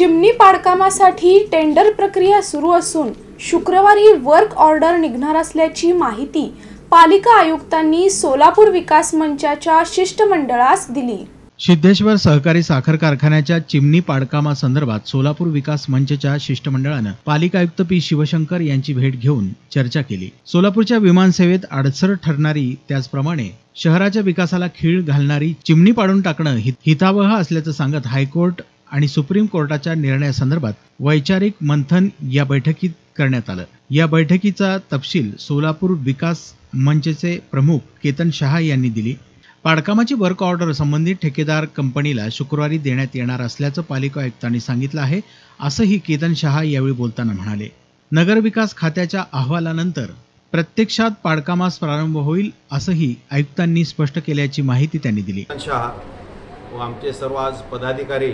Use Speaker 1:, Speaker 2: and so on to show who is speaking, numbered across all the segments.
Speaker 1: चिमणी पाडकामासाठी टेंडर प्रक्रिया सुरू असून शुक्रवारी वर्क ऑर्डर निघणार असल्याची माहिती पालिका आयुक्तांनी सोलापूर विकास मंचाच्या शिष्टमंडळास दिली.
Speaker 2: सिद्धेश्वर सहकारी साखर कारखान्याच्या चिमणी पाडकामासंदर्भात सोलापूर विकास मंचच्या शिष्टमंडळानं पालिका आयुक्त पी शिवशंकर यांची भेट घेऊन चर्चा केली. सोलापूरच्या विमानसेवेत अडसर ठरणारी त्याचप्रमाणे शहराच्या विकासाला खीळ घालणारी चिमणी पाडून टाकणं हितावह असल्याचं सांगत हायकोर्ट आणि सुप्रीम कोर्टाच्या निर्णयासंदर्भात वैचारिक मंथन या बैठकीत करण्यात आलं. या बैठकीचा तपशील सोलापूर विकास मंचचे प्रमुख केतन शहा यांनी दिली. पाडकामाची वर्क ऑर्डर संबंधित ठेकेदार कंपनीला शुक्रवारी देण्यात येणार असल्याचं पालिका आयुक्तांनी सांगितलं आहे असंही केतन शहा यावेळी बोलताना म्हणाले. नगरविकास खात्याच्या अहवालानंतर प्रत्यक्षात पाडकामास प्रारंभ होईल असंही आयुक्तांनी स्पष्ट केल्याची माहिती त्यांनी दिली.
Speaker 3: शहा व आमचे सर्व आज पदाधिकारी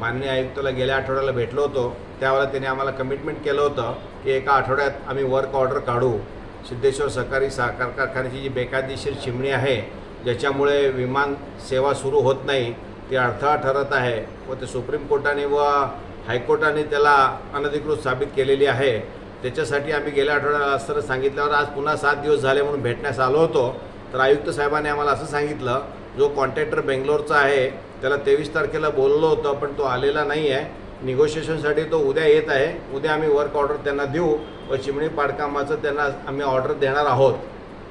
Speaker 3: माननीय आयुक्ताला गेल्या आठवड्याला भेटलो होतो. त्यावेळेला त्यांनी आम्हाला कमिटमेंट केलं होतं की एका आठवड्यात आम्ही वर्क ऑर्डर काढू. सिद्धेश्वर सहकारी साखर कारखान्याची जी बेकायदेशीर चिमणी आहे ज्याच्यामुळे विमान सेवा सुरू होत नाही ती अडथळा ठरत आहे व ते सुप्रीम कोर्टाने व हायकोर्टाने त्याला अनधिकृत साबित केलेली आहे. त्याच्यासाठी आम्ही गेल्या आठवड्याला असं सांगितल्यावर आज पुन्हा सात दिवस झाले म्हणून भेटण्यास आलो होतो. तर आयुक्त साहेबांनी आम्हाला असं सांगितलं जो कॉन्ट्रॅक्टर बेंगलोरचा आहे त्याला तेवीस तारखेला बोललो होतं पण तो आलेला नाही आहे निगोशिएशनसाठी तो उद्या येत आहे. उद्या आम्ही वर्क ऑर्डर त्यांना देऊ व चिमणी पाडकामाचं त्यांना आम्ही ऑर्डर देणार आहोत.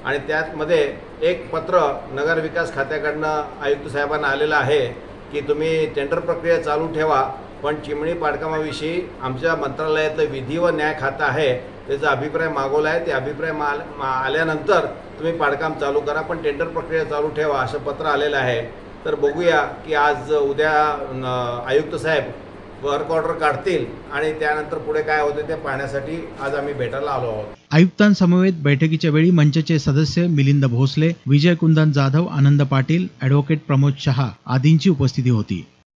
Speaker 3: आणि त्यातमध्ये एक पत्र नगरविकास खात्याकडनं आयुक्त साहेबांना आलेलं आहे की तुम्ही टेंडर प्रक्रिया चालू ठेवा पण चिमणी पाडकामाविषयी आमच्या मंत्रालयातलं विधी व न्याय खातं आहे. त्याचा अभिप्राय मागवला आहे. ते अभिप्राय मा- आल्यानंतर तुम्ही पाडकाम चालू करा पण टेंडर प्रक्रिया चालू ठेवा असं पत्र आलेलं आहे. तर बघूया की आज उद्या आयुक्त साहेब वर्क ऑर्डर काढतील आणि त्यानंतर पुढे काय होते ते पाहण्यासाठी आज आम्ही भेटायला आलो आहोत.
Speaker 2: आयुक्तांसमवेत बैठकीच्या वेळी मंचचे सदस्य मिलिंद भोसले विजय कुंदन जाधव आनंद पाटील ॲडव्होकेट प्रमोद शहा आदींची उपस्थिती होती.